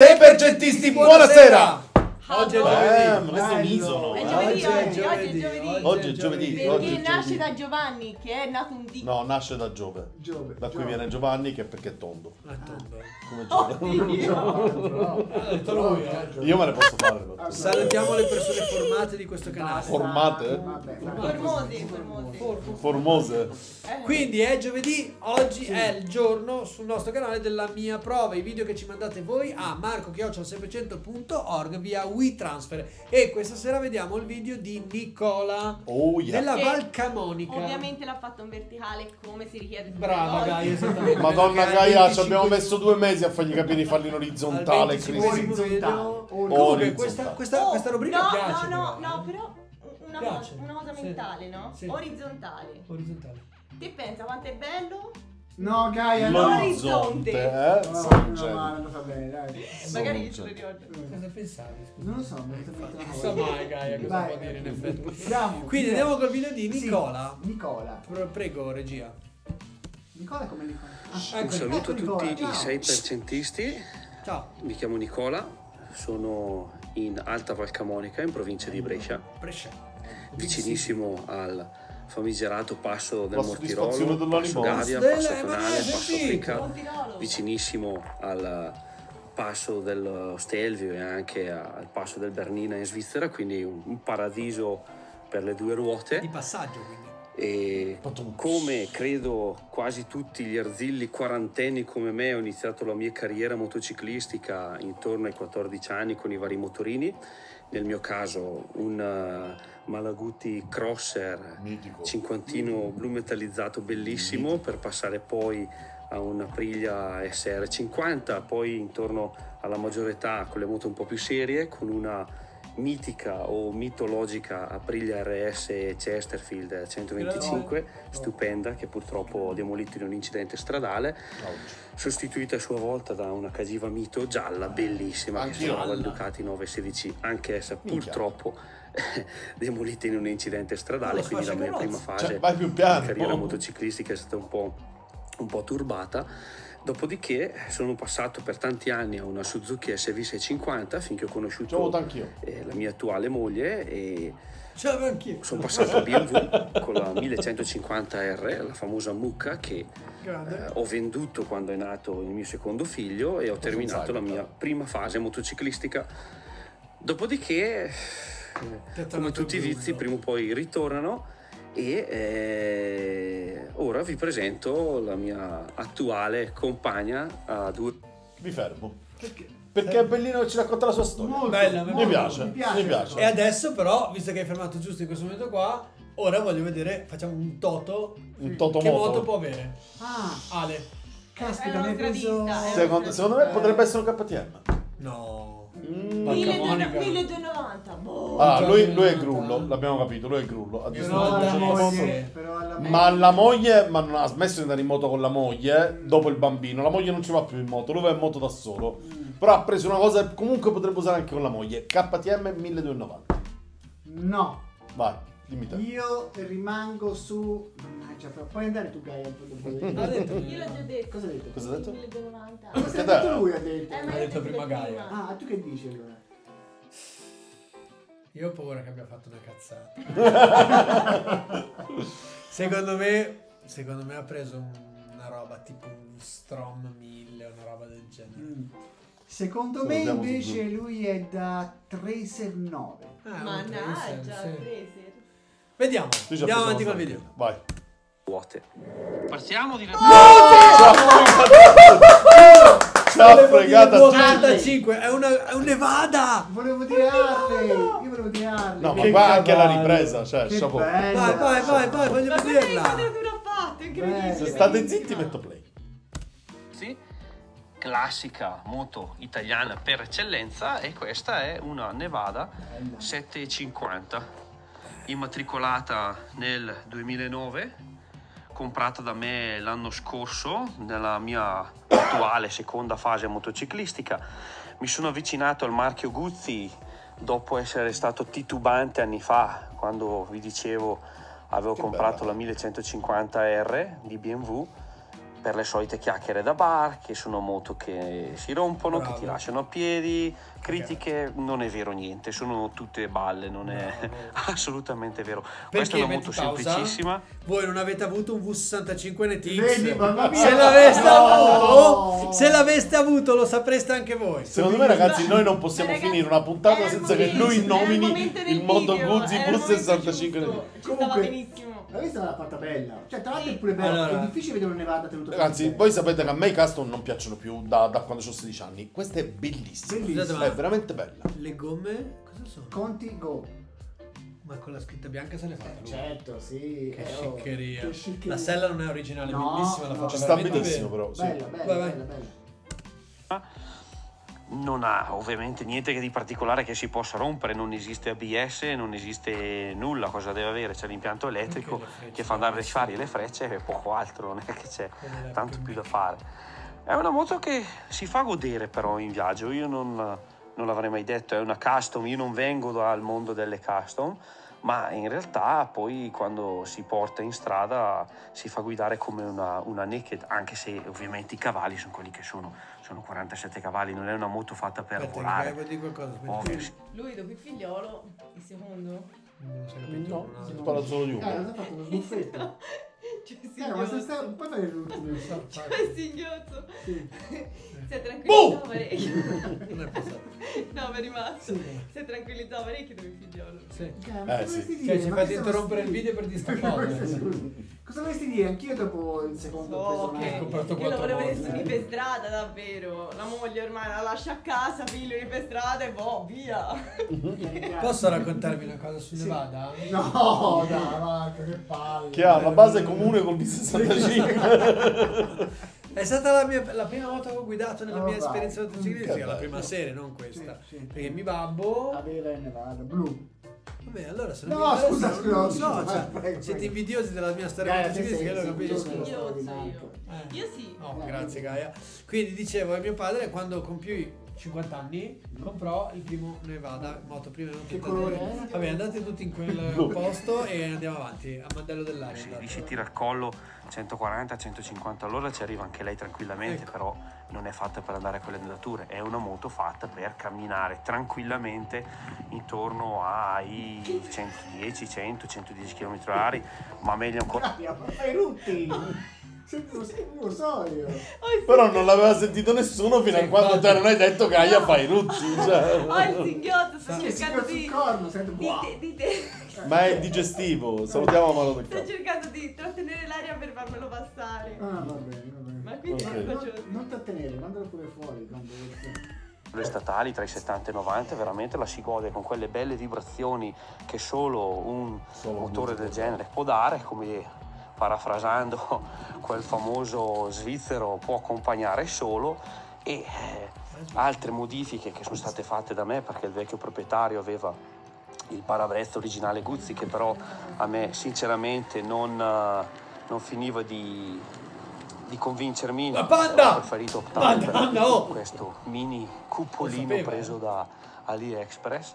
Emergentisti, buonasera! Oggi è Eh, giovedì. questo è un isono. È eh. giovedì, Oggi è oggi, oggi è giovedì. Oggi è giovedì. Perché nasce da Giovanni, che è nato un dì. No, nasce da Giove. Giove. Da cui viene Giovanni che è perché è tondo. Ah, tondo. Come Giove. Eh. Io me ne posso fare. Salutiamo le persone formate di questo canale. Formate? Formosi. Formose. Eh. Quindi è giovedì, oggi è il giorno sul nostro canale della mia prova. I video che ci mandate voi a marco.600.org via WeTransfer. E questa sera vediamo il video di Nicola Oh yeah. della Val Camonica. Ovviamente l'ha fatto in verticale come si richiede Brava. Gaia, esattamente. Madonna Gaia, ci abbiamo 25 messo due mesi a fargli capire di farli in al orizzontale, 25 Cristi. Orizzontale. video. Orizzontale. Comunque questa, questa, Oh, questa rubrica no, piace. No, no, però, no, eh. però una, Piace. cosa, una cosa Sì. mentale, no? Sì. Orizzontale. Orizzontale. Te pensa quanto è bello? No, Gaia, no. L'orizzonte, eh? No, no, non fa bene, dai. Magari io ce geni. ricordo. Cosa pensavi? scusa? Non lo so, mi è venuta Non so mai Gaia cosa Vai. può dire in effetti. Siamo. Quindi andiamo col video di Sì, Nicola. Nicola. Pre- Prego, regia. Nicola come Nicola? Ah, Ecco, Un saluto ecco a Nicola, tutti ciao. i sei percentisti, Ciao. mi chiamo Nicola, sono in Alta Valcamonica in provincia di Brescia, Brescia. vicinissimo al famigerato passo del La Mortirolo, passo. Gavia, passo Canale, passo Montirolo. vicinissimo al passo dello Stelvio e anche al passo del Bernina in Svizzera, quindi un, paradiso per le due ruote. Di passaggio quindi. E come credo quasi tutti gli arzilli quarantenni come me, ho iniziato la mia carriera motociclistica intorno ai 14 anni con i vari motorini. Nel mio caso un eh, Malaguti Crosser Mitico. cinquantino blu metallizzato bellissimo per passare poi a una Aprilia SR50, poi intorno alla maggiore età con le moto un po' più serie, con una mitica o mitologica Aprilia RS Chesterfield 125, stupenda, che purtroppo ho demolito in un incidente stradale, sostituita a sua volta da una Cagiva Mito gialla, bellissima, che suonava il Ducati 916, anche essa purtroppo demolita in un incidente stradale, quindi la mia prima fase Cioè, piano. carriera motociclistica è stata un po', un po' turbata. Dopodiché sono passato per tanti anni a una Suzuki SV650 finché ho conosciuto eh, la mia attuale moglie e sono passato a BMW con la 1150R, la famosa Mucca che eh, ho venduto quando è nato il mio secondo figlio e ho terminato la mia prima fase motociclistica. Dopodiché, come tutti i vizi, prima o poi ritornano e eh, ora vi presento la mia attuale compagna a due Mi fermo. Perché? Perché è bellino ci racconta la sua storia. Molto, Bella, mi molto, piace, Mi piace. mi piace. E adesso però, visto che hai fermato giusto in questo momento qua, ora voglio vedere, facciamo un toto. Un Toto Che moto Moto. può avere? Ah, Ale. caspita, È mi hai una preso... eh. Secondo, secondo me potrebbe essere un KTM. No. Mm. Porca monica. 1290. Boh. Ah, lui, lui è grullo, l'abbiamo capito, lui è grullo. Ha moglie, però alla moglie. Ma la moglie ma non ha smesso di andare in moto con la moglie dopo il bambino. La moglie non ci va più in moto, lui va in moto da solo. Però ha preso una cosa che comunque potrebbe usare anche con la moglie. KTM 1290. No, Vai, dimmi te. io rimango su... Mannaggia, però puoi andare tu Gaia. Ha. Io l'ho già detto. Cosa hai detto? Cosa ha detto? 1290. Cosa ha detto lui ha detto? Eh, ma Ha detto prima Gaia. Ah, tu che dici allora? Io ho paura che abbia fatto una cazzata. secondo me, secondo me ha preso un- una roba tipo un Strom 1000 o una roba del genere. Mm. Secondo me invece due. lui è da Tracer 9. Ah, Mannaggia, Tracer, sì. Tracer. Vediamo, andiamo avanti col video. Vai. ruote. Partiamo di Ci ha fregata. 85, è, una, è un Nevada! Volevo dire Harley! Io volevo dire Harley! No, ma Che qua anche la ripresa, cioè, Che chapeau. bello! Vai, vai, vai, vai, voglio vederla! Se state zitti metto play. Sì, classica moto italiana per eccellenza e questa è una Nevada 750 immatricolata nel 2009 comprata da me l'anno scorso nella mia attuale seconda fase motociclistica mi sono avvicinato al marchio Guzzi dopo essere stato titubante anni fa quando vi dicevo avevo Che comprato bella. la 1150R di BMW per le solite chiacchiere da bar, che sono moto che si rompono, Bravo. che ti lasciano a piedi, critiche, non è vero niente, sono tutte balle, non è Bravo. assolutamente vero. Perché Questa è una moto pausa? semplicissima. Voi non avete avuto un V65 NTX? Vedi, mamma mia. Se l'aveste No! avuto, se l'aveste avuto, lo sapreste anche voi. Secondo me, ragazzi, noi non possiamo ragazzi, finire una puntata il senza che momento- lui era il nomini del il Moto Guzzi era il Bus momento 65 giusto, Ci stava Comunque- benissimo. La vista l'ha fatta bella. Cioè, tra l'altro è pure bello. Allora- È difficile vedere un Nevada tenuto Ragazzi, voi sapete che a me i custom non piacciono più da, da quando ho 16 anni. Questa è bellissima. Bellissima. È veramente bella. le gomme cosa sono? Conti Go. Ma con la scritta bianca se l'è fatta Eh, lui. certo, sì. Che eh, oh, sciccheria. che sciccheria. La sella non è originale, No, bellissima, la no. faccia Ci sta benissimo, bene. però. sì. Bella, bella, Vai, vai. bella, bella. Non ha ovviamente niente di particolare che si possa rompere, non esiste ABS, non esiste nulla, cosa deve avere? C'è l'impianto elettrico che fa andare le fari e le frecce e poco altro, non è che c'è tanto più più da fare. È una moto che si fa godere però in viaggio, io non, non l'avrei mai detto, è una custom, io non vengo dal mondo delle custom, ma in realtà poi quando si porta in strada si fa guidare come una, una naked, anche se ovviamente i cavalli sono quelli che sono, sono 47 cavalli, non è una moto fatta per Aspetta, volare. qualcosa. Ovvio, sì. Lui dopo il figliolo, il secondo. Non si è capito. No, non si parla solo di uno. fatto? Sbuffetto? Cioè, Eh, ma se stai... Puoi fare l'ultimo? Fa- Cioè, singhiozzo. Sì. Si è tranquillizzato parecchio. Non è passato. No, mi è rimasto. Sì. Si è tranquillizzato parecchio dopo il figliolo. Sì. Eh, Eh, sì. Cioè, ci fate interrompere il video per sta cosa. Cosa vorresti dire? Anch'io dopo il secondo ho preso So una- che Hai comprato io lo quattro volevo volte. nessuno per strada, davvero. La moglie ormai la lascia a casa, figlio per strada e boh, via. Posso raccontarvi una cosa su Sì. Nevada? No, dai, Marco, che palle. Che ha la base comune col B65. È stata la, mia, la prima moto che ho guidato nella Oh, mia vai. esperienza motociclistica, Che la bello. prima serie, non questa. Sì, sì. Perché mi babbo. Avere Nevada blu. Vabbè, allora se No, non mi interessa- scusa, scusa, no, scusa, cioè, vai, prego, siete invidiosi della mia storia Gaia, motociclistica, lo capisco. Io, Io. Eh. Io sì. Oh, grazie Gaia. Quindi dicevo, mio padre quando compì 50 anni comprò il primo Nevada, moto prima non Che colore era? Vabbè, andate tutti in quel posto e andiamo avanti, a Mandello dell'Aria. Se riesci tira al collo 140-150 all'ora ci arriva anche lei tranquillamente, Ecco. però non è fatta per andare a quelle andature, è una moto fatta per camminare tranquillamente intorno ai 110, 100, 110 km h ma meglio ancora fai rutti. Senti, lo, so io. Oh, Però non l'aveva sentito nessuno fino a quando te non hai detto Gaia fai i rucci. cioè. Oh, il singhiozzo, sto Che cercando di... corno, sento di, wow. di, di- Ma è digestivo. Salutiamo Amaro del sto cercando di trattenere l'aria per farmelo passare. Ah, va bene, va bene. Ma quindi Ok. non Non, trattenere, mandalo pure fuori quando le statali tra i 70 e i 90 veramente la si gode con quelle belle vibrazioni che solo un Solo motore del genere può dare come parafrasando quel famoso svizzero può accompagnare solo e eh, altre modifiche che sono state fatte da me perché il vecchio proprietario aveva il parabrezza originale Guzzi che però a me sinceramente non, eh, non finiva di, di convincermi La Panda! ho preferito optare Panda, Panda, oh! questo mini cupolino preso eh? da AliExpress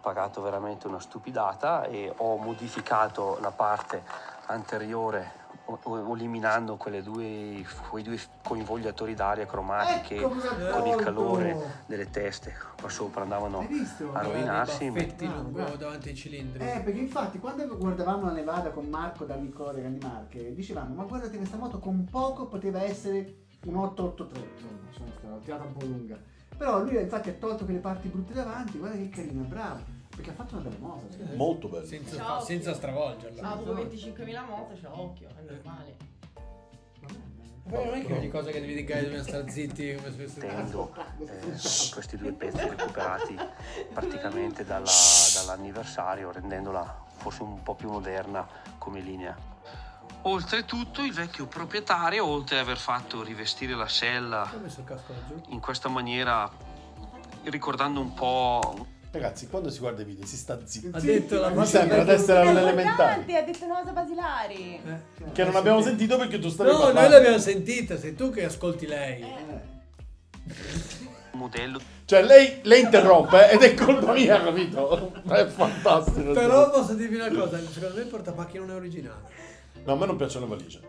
pagato veramente una stupidata e ho modificato la parte anteriore o- o- eliminando quelle due, quei due convogliatori d'aria cromatiche Ecco con il calore delle teste qua sopra andavano a rovinarsi I baffetti ma- lungo guarda. davanti ai cilindri. Eh, perché infatti quando guardavamo la Nevada con Marco da Nicola Regani Marche, dicevamo, ma guardate questa moto con poco poteva essere un 883, insomma, sono stata tirata un po' lunga. Però lui infatti ha tolto quelle parti brutte davanti, guarda che carino, è bravo, perché ha fatto una bella moto. ragazzi. Molto bello. Senza, senza stravolgerla. Ah, dopo 25.000 moto c'è occhio, è normale. Poi non è che ogni cosa che devi dire Gaia dobbiamo stare zitti come se fosse... tendo eh, questi due pezzi recuperati praticamente dalla- dall'anniversario rendendola forse un po' più moderna come linea. Oltretutto il vecchio proprietario, oltre ad aver fatto rivestire la sella in questa maniera, ricordando un po' Ragazzi, quando si guarda i video si sta zitto. Ha detto la Mi sembra di essere È all'elementare. ha detto una cosa basilare. Eh. Che non abbiamo sentito perché tu stavi No, noi parlando. l'abbiamo sentita, sei tu che ascolti lei. Eh, modello Cioè, lei, lei interrompe ed è colpa mia, capito? È fantastico. Però posso dirvi una cosa, secondo me il portapacchi non è originale. No, a me non piacciono le valigie.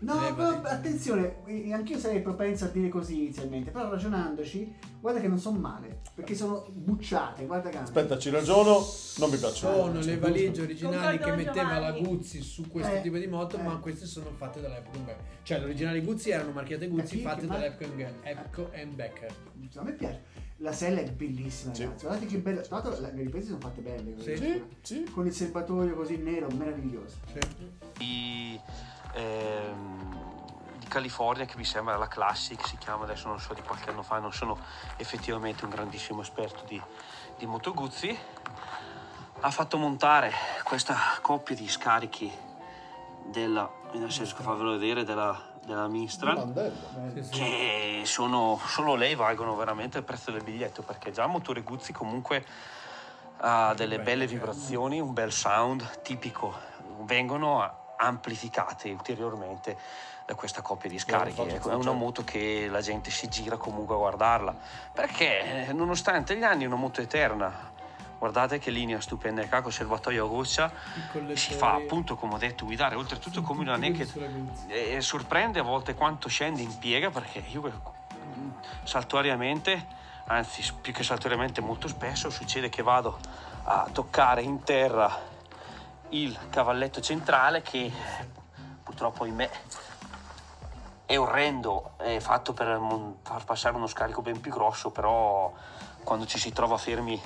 No, però attenzione, eh, anch'io sarei propenso a dire così inizialmente, però ragionandoci, guarda che non sono male, perché sono bucciate, guarda che Aspetta, ci ragiono. Non mi piacciono. Sono le valigie originali che metteva la. Guzzi su questo Eh, tipo di moto, eh. ma queste sono fatte dall'Epcon Becker. Cioè, le originali Guzzi erano marchiate Guzzi, chi- fatte dall'Epcon Epco and Becker. A me piace. La sella è bellissima, Sì. ragazzi. Guardate che bella. Tra l'altro, la- le riprese sono fatte belle. Sì. Sì. Con il serbatoio così nero, meraviglioso. Sì. di, ehm, di California che mi sembra la Classic si chiama adesso non so di qualche anno fa non sono effettivamente un grandissimo esperto di, di Moto Guzzi ha fatto montare questa coppia di scarichi della adesso riesco a farvelo vedere della, della Mistral Mandello. Sì, sì. che sono, solo lei valgono veramente il prezzo del biglietto perché già il motore Guzzi comunque ha delle belle vibrazioni, un bel sound tipico, vengono a- amplificate ulteriormente da questa coppia di scarichi. Ecco, è una certo. moto che la gente si gira comunque a guardarla perché eh, nonostante gli anni è una moto eterna. Guardate che linea stupenda ha col serbatoio a goccia, si fa appunto come ho detto guidare, oltretutto come una naked sulla Guzzi. e sorprende a volte quanto scende in piega perché io saltuariamente, anzi più che saltuariamente molto spesso succede che vado a toccare in terra il cavalletto centrale che purtroppo ahimè è orrendo, è fatto per far passare uno scarico ben più grosso, però quando ci si trova fermi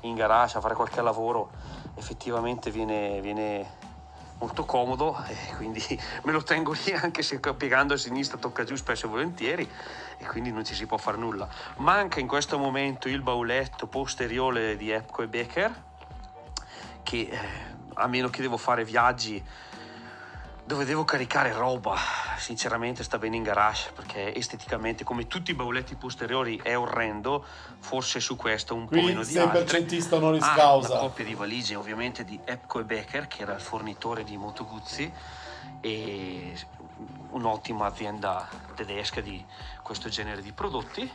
in garage a fare qualche lavoro effettivamente viene, viene molto comodo e quindi me lo tengo lì anche se piegando a sinistra tocca giù spesso e volentieri e quindi non ci si può fare nulla. Manca in questo momento il bauletto posteriore di Epco e Becker che eh, a meno che devo fare viaggi dove devo caricare roba, sinceramente sta bene in garage perché esteticamente come tutti i bauletti posteriori è orrendo, forse su questo un po' Qui meno di sei altri. percentista honoris Ah, causa. una coppia di valigie ovviamente di Epco e Becker che era il fornitore di Moto Guzzi e un'ottima azienda tedesca di questo genere di prodotti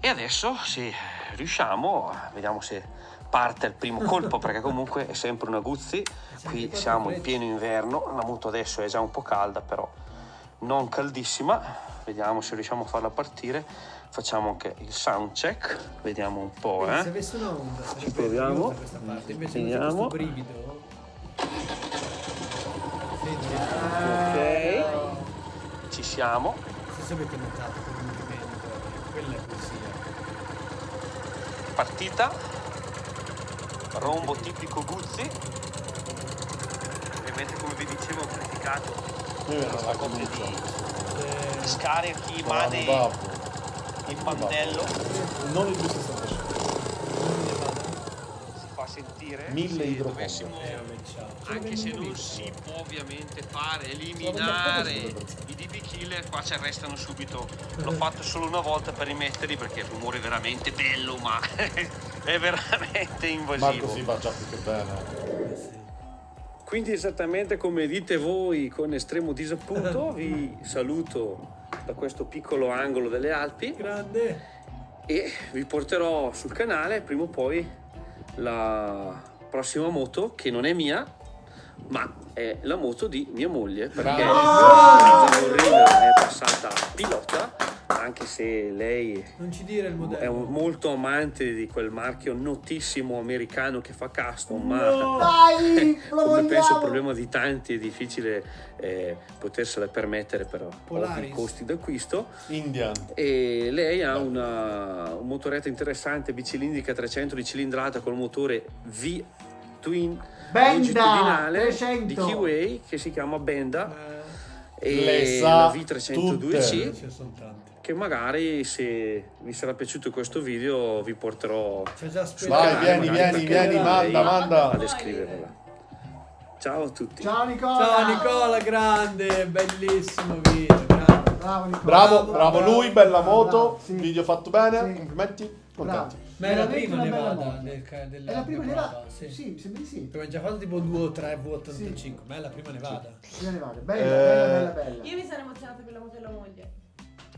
e adesso se riusciamo vediamo se parte il primo colpo perché comunque è sempre una Guzzi qui siamo in pieno inverno la moto adesso è già un po' calda però non caldissima vediamo se riusciamo a farla partire facciamo anche il sound check vediamo un po' Se eh. avesse una onda, sarebbe proviamo. questa parte. Invece Vediamo. questo brivido. Ok ci siamo se avete notato quel movimento, quella è poesia. partita rombo tipico Guzzi. Ovviamente come vi dicevo ho criticato questa la coppia di, di scarichi ma Bravo, dei bravo. il mandello Non il 265. si fa sentire. Mille Eh, ciao. anche se non si può ovviamente fare eliminare i DB killer qua ci arrestano subito. L'ho fatto solo una volta per rimetterli perché il rumore è veramente bello ma è veramente invasivo Marco si fa già più che bene. Quindi esattamente come dite voi con estremo disappunto, vi saluto da questo piccolo angolo delle Alpi Grande. e vi porterò sul canale prima o poi la prossima moto che non è mia, ma è la moto di mia moglie perché la Zamorrina è passata pilota, anche se lei Non ci dire il è un- molto amante di quel marchio notissimo americano che fa custom, ma Dai, come penso il problema di tanti è difficile eh, potersela permettere per Polaris. costi d'acquisto. Indian. e lei ha una, un motoretto interessante bicilindrica 300 di cilindrata con motore V twin Benda longitudinale 300. di Keyway che si chiama Benda Eh, e la tutte. V302C ce ne sono tanti. che magari se vi sarà piaciuto questo video vi porterò Vai, vieni, vieni, vieni, lei manda, a manda. descriverla ciao a tutti Ciao Nicola! Ciao Nicola, grande, bellissimo video. Bravo Nicola! Bravo, bravo bravo, lui, bella bravo, moto, sì. video fatto bene, Sì. complimenti, contenti. Ma è la prima Nevada del, della È la prima Nevada, Nevada? Sì. Sì, mi sembra di sì. Abbiamo già fatto tipo 2 o 3 V85, ma è la prima Nevada. Sì, ne vale. Bella, Eh, bella, bella, bella. Io mi sono emozionata per la moto della moglie.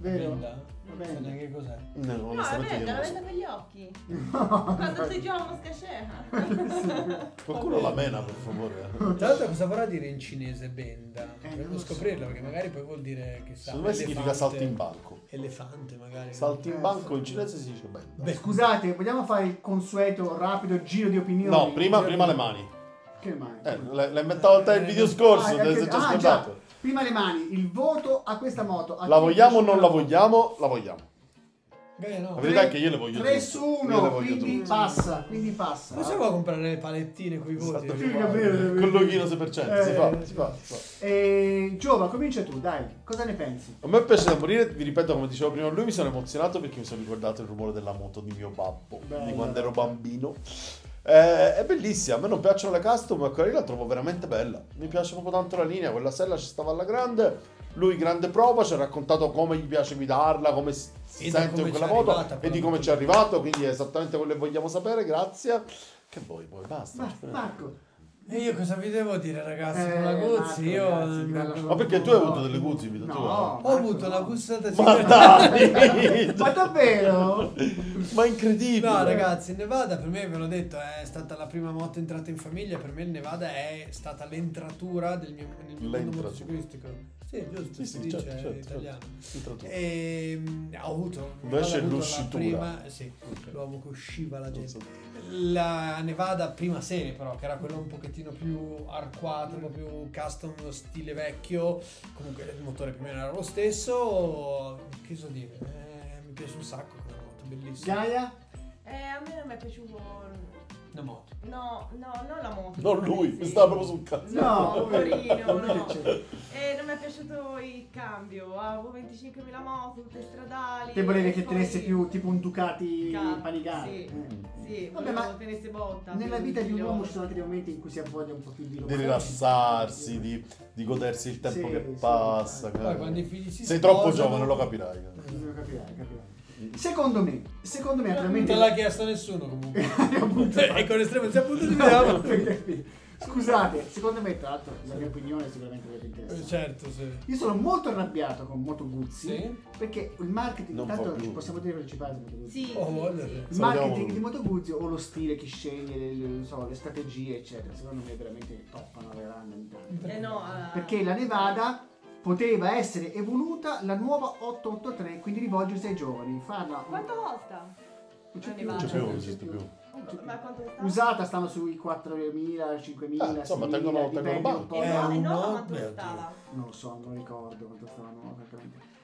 Vero? Non so bene. neanche cos'è. No, No, è venda, non la venda per gli occhi. Quando ti giovano scasceja. Qualcuno la mena, per favore. Tra l'altro cosa vorrà dire in cinese benda? Eh, Devo non lo so. scoprirlo perché magari poi vuol dire che sa. Secondo me significa saltimbanco. Elefante magari. Saltimbanco in cinese si dice benda. Beh, Scusate, vogliamo fare il consueto rapido giro di opinioni? No, prima, prima le mani. Che mani? Eh, l'hai inventato te il video scorso, Ah, te sei già ah, scordato. Prima le mani, il voto a questa moto. A La vogliamo o non la vogliamo? La vogliamo. Beh, no. La verità è che io le voglio 3 tutte. su Io le 1, voglio quindi tutte. passa, quindi passa. Possiamo comprare le palettine con i voti? Esatto. Sì. Con l'oghino 6%, si Eh, fa, si fa, si fa. Eh, Giova, comincia tu, dai. Cosa ne pensi? A me piace da morire, vi ripeto come dicevo prima, lui mi sono emozionato perché mi sono ricordato il rumore della moto di mio babbo, Bella. di quando ero bambino. Eh, è bellissima, a me non piacciono le custom, ma quella la trovo veramente bella. Mi piace proprio tanto la linea, quella sella ci stava alla grande. Lui grande prova, ci ha raccontato come gli piace guidarla, come si E sente come quella moto arrivata e di come ci è arrivato, quindi è esattamente quello che vogliamo sapere, grazie. Che vuoi poi, basta. Ma. Marco. E io cosa vi devo dire ragazzi Eh, con la Guzzi? Marco, Io ragazzi, Ma perché tu hai avuto delle Guzzi in vita No, tua? ho avuto la bussata Ma dai! Ma davvero? Ma incredibile! No, ragazzi, il Nevada per me, ve l'ho detto, è stata la prima moto entrata in famiglia. Per me il Nevada è stata l'entratura del mio, mio mondo L'entratura. motociclistico. Sì, giusto, Sì, si sì, dice certo, certo, in italiano. Tu. E mm, ho avuto, Invece l'uscitura. prima, sì, Ok. l'uomo che usciva la gente. La Nevada prima serie però, che era quella un pochettino più arcuata, un po' più custom, stile vecchio, comunque il motore più o meno era lo stesso, che so dire, eh, mi piace un sacco quella moto, bellissima. Gaia? Eh, a me non mi è piaciuto. Una moto. No, no, non la moto. Non lui, Sì. mi stava proprio sul cazzo. No, No, poverino, no. E non mi è piaciuto il cambio. Avevo 25.000 moto, tutte stradali. Te volevi che poi- tenesse più tipo un Ducati Ca- panigato. sì. Eh. Sì, Vabbè, ma tenesse botta. Nella vita di un uomo ci sono anche dei momenti in cui si ha voglia un po' più di Di rilassarsi, di, di godersi il tempo Sì, che sì, passa. Poi quando i figli si Sei troppo sposano- giovane, lo capirai. Lo capirai, capirai. Secondo me, secondo me Non attualmente... te l'ha chiesto nessuno comunque. E con estremo si appunto ci vediamo. Scusate, secondo me tra l'altro la mia opinione è sicuramente avete Eh, interessato. certo, sì. Io sono molto arrabbiato con Moto Guzzi Sì? perché il marketing, Non più. ci possiamo dire principale di Moto Guzzi. Sì, Oh, sì. Il marketing di Moto Guzzi o lo stile che sceglie, le, le- non so, le strategie, eccetera, secondo me veramente toppano la grande ogni tanto. Eh no, eh, Perché la Nevada poteva essere evoluta la nuova 883, quindi rivolgersi ai giovani, farla Quanto costa? Non c'è più? Non c'è più, non c'è più. Ma quanto costa? Usata stanno sui 4.000, 5.000, Ah, insomma, 6.000, tengono- tengono un po' E Eh, no, no, quanto costava? Non lo so, non ricordo quanto stava nuova.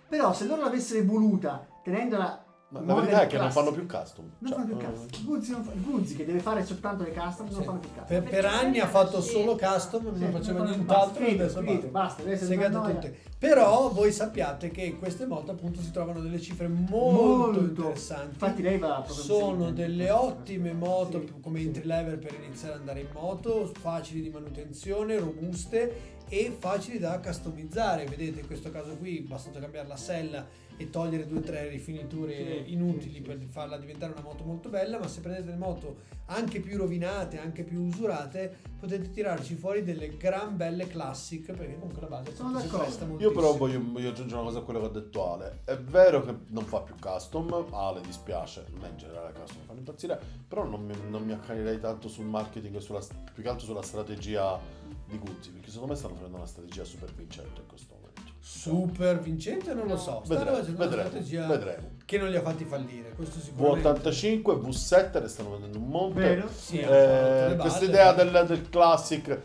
Però se loro l'avessero evoluta tenendola Ma la verità è che non fanno più custom. Non Cioè, fanno più eh, custom. Guzzi, non fa- Guzzi che deve fare soltanto le custom non Sì. fanno più custom. Per, per anni ha fatto solo custom, non Sì, faceva non nient'altro. basta, finito, basta. basta, adesso Segate non tutte. Però voi sappiate che queste moto appunto si trovano delle cifre molto, Molto. interessanti. Infatti lei va proprio Sono delle ottime moto Sì, come sì. entry level per iniziare ad andare in moto, facili di manutenzione, robuste e facili da customizzare. Vedete in questo caso qui basta cambiare la sella e togliere due o tre rifiniture inutili per farla diventare una moto molto bella, ma se prendete le moto anche più rovinate, anche più usurate, potete tirarci fuori delle gran belle classic perché comunque la base Sono d'accordo. Io però voglio, voglio aggiungere una cosa a quello che ha detto Ale. È vero che non fa più custom, Ale dispiace, a me in generale custom fanno impazzire, però non mi, non mi accanirei tanto sul marketing e sulla, più che altro sulla strategia di Guzzi, perché secondo me stanno facendo una strategia super vincente in questo momento. Super vincente non lo so, stanno Vedremo, una vedremo, strategia vedremo. che non li ha fatti fallire, questo sicuramente. V85, V7 ne stanno vendendo un monte. Vero? Sì, Eh, questa idea del, del classic,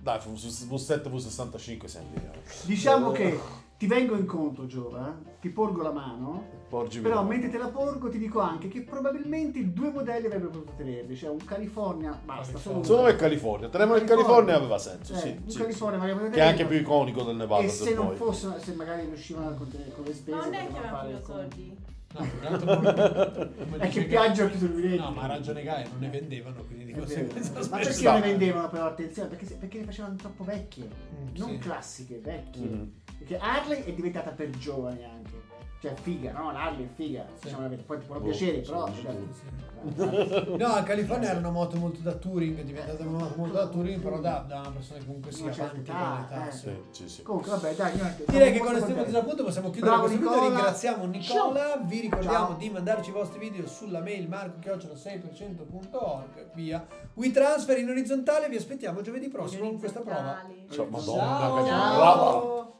dai, V7, V65 sembra. Diciamo Eh, che ti vengo incontro, Giova, eh, ti porgo la mano, Porgimi però la- mentre te la porgo ti dico anche che probabilmente due modelli avrebbero potuto tenerli, cioè un California, basta, solo uno. Secondo me California, tenevano il California aveva senso, Eh, sì, un sì, California magari sì. poteva Che è anche tenerlo. più iconico del Nevada E se non fossero, se magari riuscivano con, con le spese, Ma non è che avevano soldi. No, più È che ha chiuso il biglietto. No, ma ha ragione Gaia, non ne vendevano, quindi di conseguenza Ma perché non le vendevano però attenzione? Perché, se- perché le facevano troppo vecchie, Mm, non sì. classiche, vecchie. Mhm. Perché Harley è diventata per giovani anche. Cioè, figa, no? L'Harley è figa. Sì. Diciamo la verità. Poi ti può Boh, piacere, però. cioè, tu. No, la California era una moto molto da touring, è diventata una moto molto da touring, però da, da una persona che comunque sia avanti età, con l'età. eh. sì. Sì, sì. Comunque, vabbè, dai, niente. Direi che con questo punto contenti. appunto possiamo chiudere Bravo, questo video. Ringraziamo Nicola. Vi ricordiamo Ciao. di mandarci i vostri video sulla mail marco-6%.org via WeTransfer in orizzontale. Vi aspettiamo giovedì prossimo con questa prova. Orizzontali. Cioè, madonna, Ciao. Ciao. brava!